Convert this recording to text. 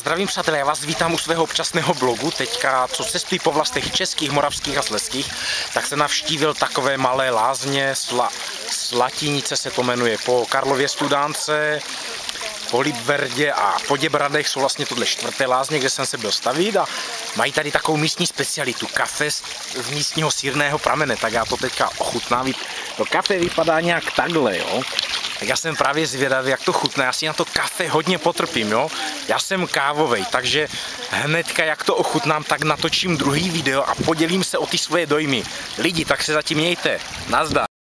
Zdravím přátelé, já vás vítám u svého občasného blogu. Teďka, co cestuji po vlastech českých, moravských a sleských, tak se navštívil takové malé lázně, Sla, Slatinice se to jmenuje, po Karlově Studánce, po Libverdě a po Děbradech jsou vlastně tohle čtvrté lázně, kde jsem se byl stavit a mají tady takovou místní specialitu, kafe z, z místního sírného pramene, tak já to teďka ochutnám. To kafe vypadá nějak takhle, jo. Tak já jsem právě zvědavý, jak to chutná. Já si na to kafe hodně potrpím, jo. Já jsem kávovej, takže hnedka jak to ochutnám, tak natočím druhý video a podělím se o ty svoje dojmy. Lidi, tak se zatím mějte. Nazdar.